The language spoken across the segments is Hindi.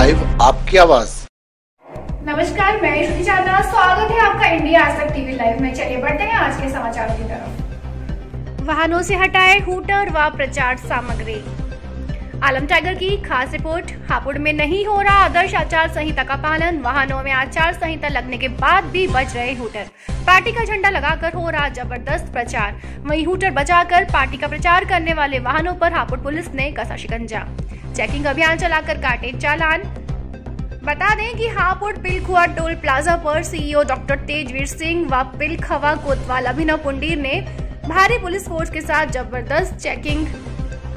लाइव आपकी आवाज़। नमस्कार, मैं स्वागत है आपका इंडिया आज तक टीवी लाइव में। चलिए बढ़ते हैं आज के समाचारों की तरफ़। वाहनों से हटाए हूटर व प्रचार सामग्री। आलम टाइगर की खास रिपोर्ट, हापुड़ में नहीं हो रहा आदर्श आचार संहिता का पालन। वाहनों में आचार संहिता लगने के बाद भी बच रहे हूटर। पार्टी का झंडा लगाकर हो रहा ज़बरदस्त प्रचार। वहीं हूटर बचाकर पार्टी का प्रचार करने वाले वाहनों पर हापुड़ पुलिस ने कसा शिकंजा। चेकिंग अभियान चलाकर काटे चालान। बता दें कि हापुड़ पिलखुआ टोल प्लाजा पर सीईओ डॉक्टर तेजवीर सिंह व पिलखवा कोतवाल अभिनव पुंडीर ने भारी पुलिस फोर्स के साथ ज़बरदस्त चेकिंग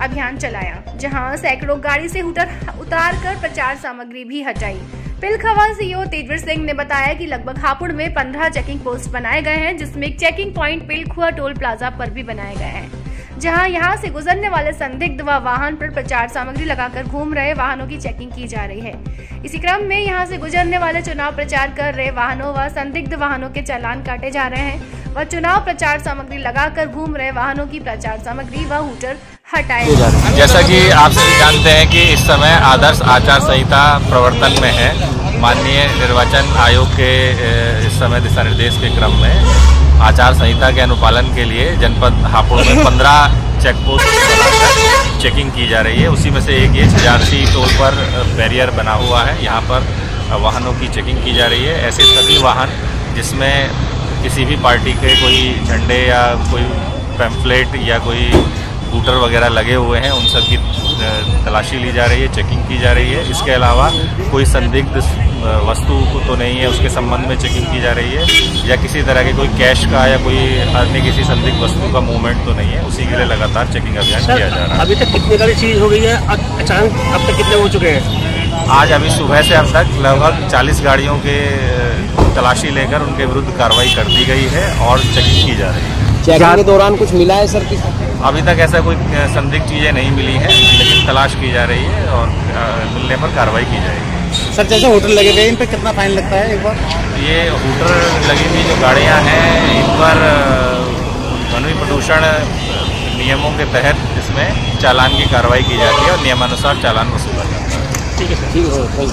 अभियान चलाया, जहाँ सैकड़ों गाड़ी से उतर उतार कर प्रचार सामग्री भी हटाई। पिलखवा सीओ तेजवीर सिंह ने बताया कि लगभग हापुड़ में 15 चेकिंग पोस्ट बनाए गए हैं, जिसमें checking point Pilkhuwa toll plaza पर भी बनाए गए हैं। जहाँ यहाँ से गुजरने वाले संदिग्ध व वाहन पर प्रचार सामग्री लगाकर घूम रहे वाहनों की चेकिंग की जा रही है। इसी क्रम में यहाँ से गुजरने वाले चुनाव प्रचार कर रहे वाहनों व वा संदिग्ध वाहनों के चालान काटे जा रहे हैं व चुनाव प्रचार सामग्री लगाकर घूम रहे वाहनों की प्रचार सामग्री व हूटर हटाए जैसा कि आप सभी जानते हैं कि इस समय आदर्श आचार संहिता प्रवर्तन में है। माननीय निर्वाचन आयोग के इस समय दिशा निर्देश के क्रम में। आचार संहिता के अनुपालन के लिए जनपद हापुड़ में पंद्रह चेक पोस्ट चेकिंग की जा रही है। उसी में से एक ये छजारसी टोल पर बैरियर बना हुआ है। यहाँ पर वाहनों की चेकिंग की जा रही है। ऐसे सभी वाहन जिसमें किसी भी पार्टी के कोई झंडे या कोई पैम्फलेट या कोई स्कूटर वगैरह लगे हुए हैं उन सब की तलाशी ली जा रही है चेकिंग की जा रही है। इसके अलावा कोई संदिग्ध वस्तु तो नहीं है उसके संबंध में चेकिंग की जा रही है या किसी तरह के कोई कैश का या कोई अन्य किसी संदिग्ध वस्तु का मूवमेंट तो नहीं है उसी के लिए लगातार चेकिंग अभियान किया जा रहा है। अभी तक कितनी गाड़ी चीज़ हो गई है अचानक अब तक कितने हो चुके हैं? आज अभी सुबह से अब तक लगभग 40 गाड़ियों के तलाशी लेकर उनके विरुद्ध कार्रवाई कर दी गई है और चेकिंग की जा रही है। चेकिंग के दौरान कुछ मिला है सर किसी अभी तक ऐसा कोई संदिग्ध चीज़ें नहीं मिली हैं लेकिन तलाश की जा रही है और मिलने पर कार्रवाई की जाएगी। सर जैसे होटल लगे हुए इन पर कितना फाइन लगता है एक बार? ये होटल लगी हुई जो गाड़ियाँ हैं इन पर ध्वनि प्रदूषण नियमों के तहत इसमें चालान की कार्रवाई की जाती है और नियमानुसार चालान वसूला जाता है। ठीक है सर ठीक है थैंक यू।